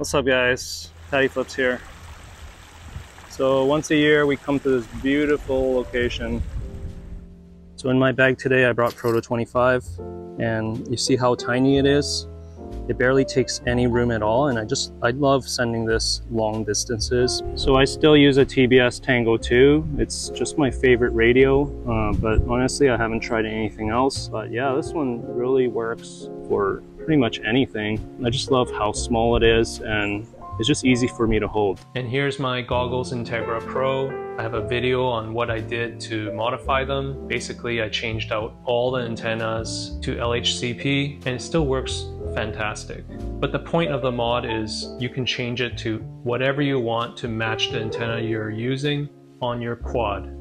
What's up guys? PattyFlipz here. So once a year we come to this beautiful location. So in my bag today I brought Proto 25 and you see how tiny it is? It barely takes any room at all and I just, I love sending this long distances. So I still use a TBS Tango 2. It's just my favorite radio, uh, but honestly I haven't tried anything else. But yeah, this one really works for pretty much anything. I just love how small it is and it's just easy for me to hold. And here's my goggles Integra Pro. I have a video on what I did to modify them. Basically, I changed out all the antennas to LHCP and it still works fantastic. But the point of the mod is you can change it to whatever you want to match the antenna you're using on your quad.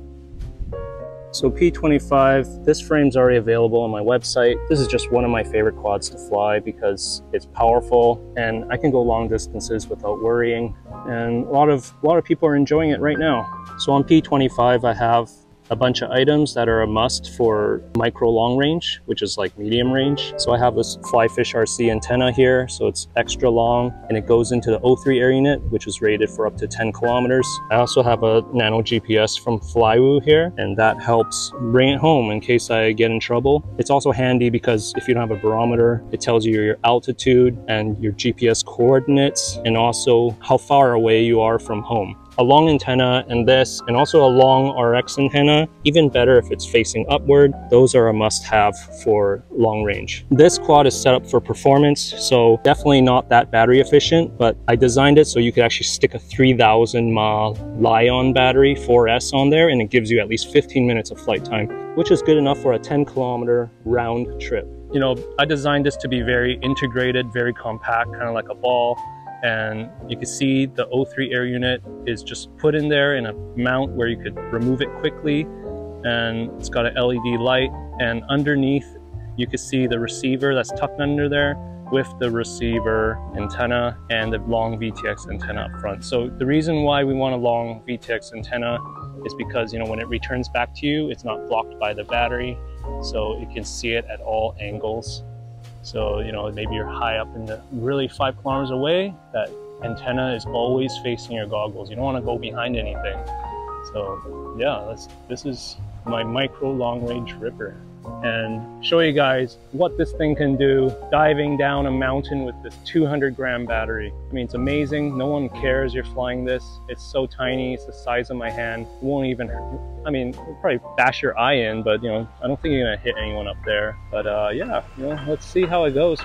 So P25, this frame's already available on my website. This is just one of my favorite quads to fly because it's powerful and I can go long distances without worrying. And a lot of, a lot of people are enjoying it right now. So on P25, I have a bunch of items that are a must for micro long range, which is like medium range. So I have this Flyfish RC antenna here, so it's extra long and it goes into the O3 air unit, which is rated for up to 10 kilometers. I also have a nano GPS from Flywoo here, and that helps bring it home in case I get in trouble. It's also handy because if you don't have a barometer, it tells you your altitude and your GPS coordinates and also how far away you are from home a long antenna and this, and also a long RX antenna, even better if it's facing upward. Those are a must have for long range. This quad is set up for performance, so definitely not that battery efficient, but I designed it so you could actually stick a 3000 mAh Li-ion battery 4S on there, and it gives you at least 15 minutes of flight time, which is good enough for a 10 kilometer round trip. You know, I designed this to be very integrated, very compact, kind of like a ball and you can see the O3 air unit is just put in there in a mount where you could remove it quickly. And it's got an LED light. And underneath you can see the receiver that's tucked under there with the receiver antenna and the long VTX antenna up front. So the reason why we want a long VTX antenna is because you know when it returns back to you it's not blocked by the battery. So you can see it at all angles so, you know, maybe you're high up in the really five kilometers away, that antenna is always facing your goggles. You don't want to go behind anything. So yeah, this is my micro long range ripper and show you guys what this thing can do diving down a mountain with this 200 gram battery. I mean, it's amazing. No one cares you're flying this. It's so tiny. It's the size of my hand. It won't even hurt. I mean, probably bash your eye in, but you know, I don't think you're gonna hit anyone up there. But uh, yeah, you know, let's see how it goes.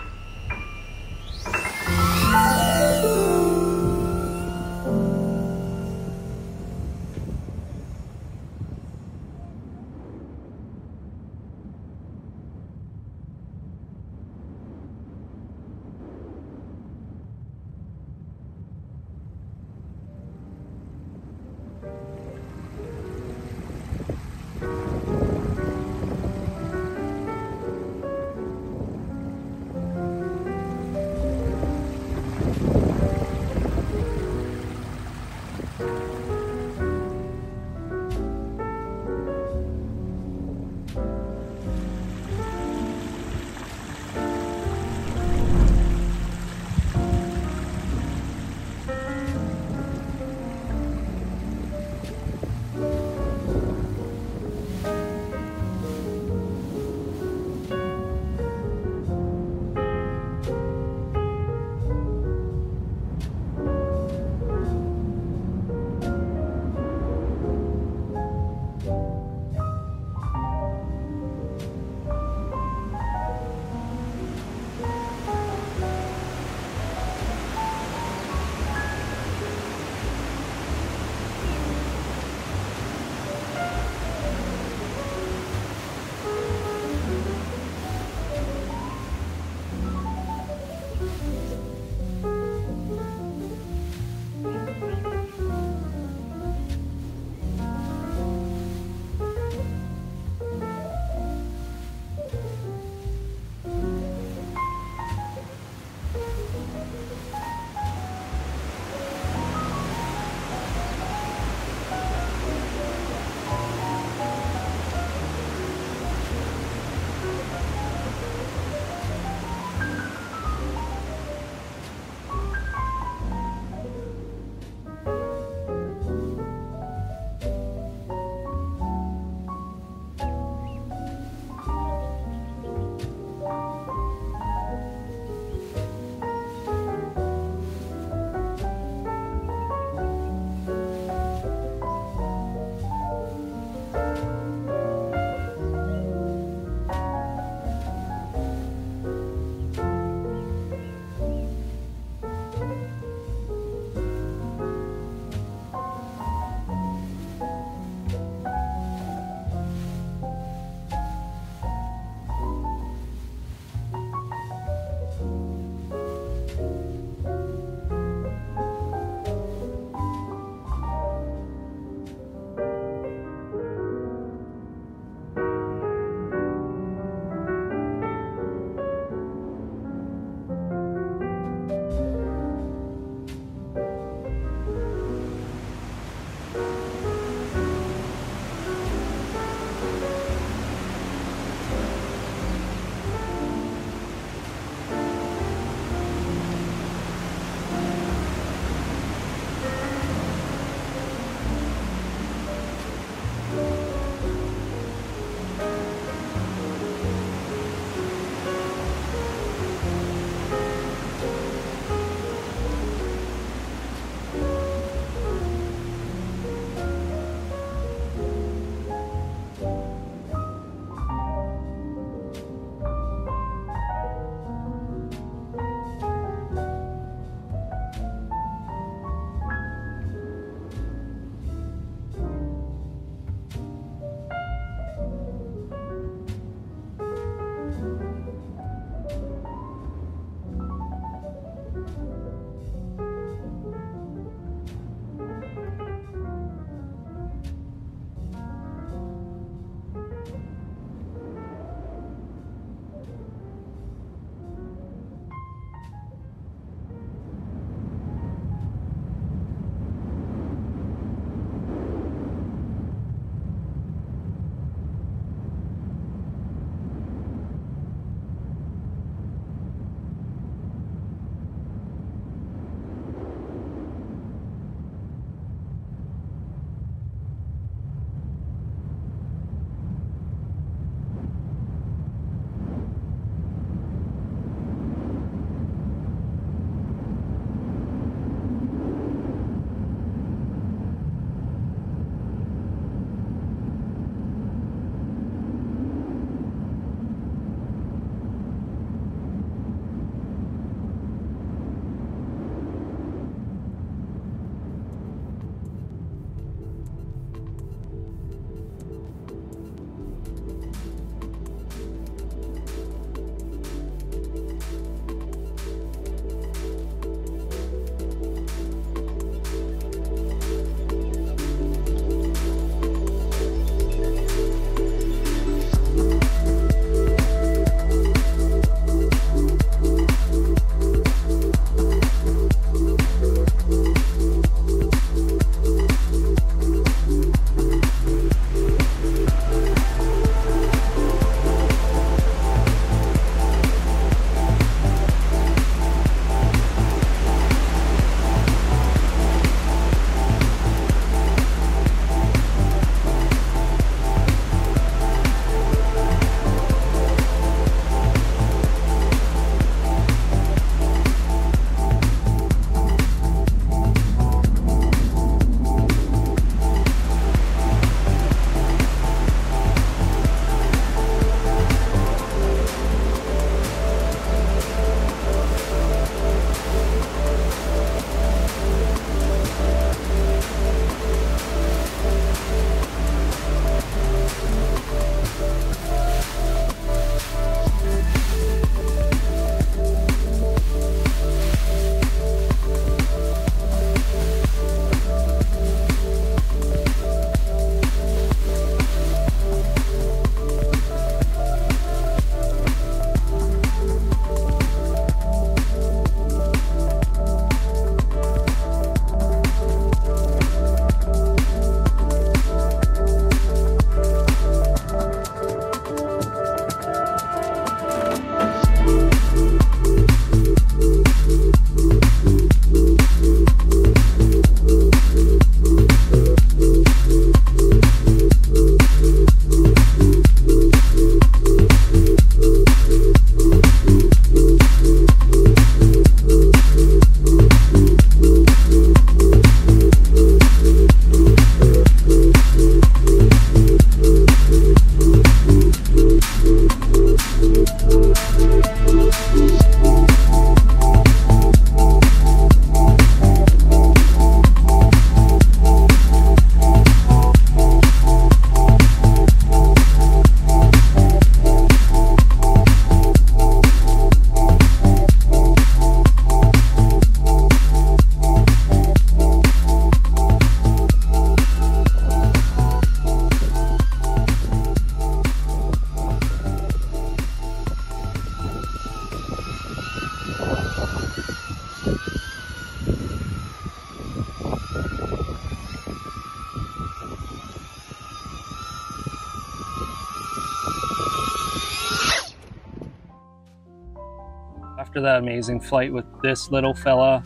After that amazing flight with this little fella,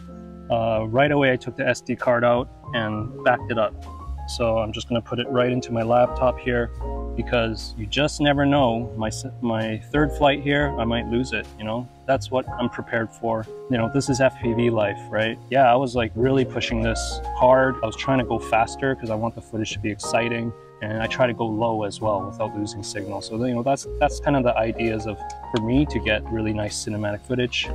uh, right away I took the SD card out and backed it up. So I'm just gonna put it right into my laptop here because you just never know. My, my third flight here, I might lose it, you know? That's what I'm prepared for. You know, this is FPV life, right? Yeah, I was like really pushing this hard. I was trying to go faster because I want the footage to be exciting and I try to go low as well without losing signal. So you know that's that's kind of the ideas of for me to get really nice cinematic footage.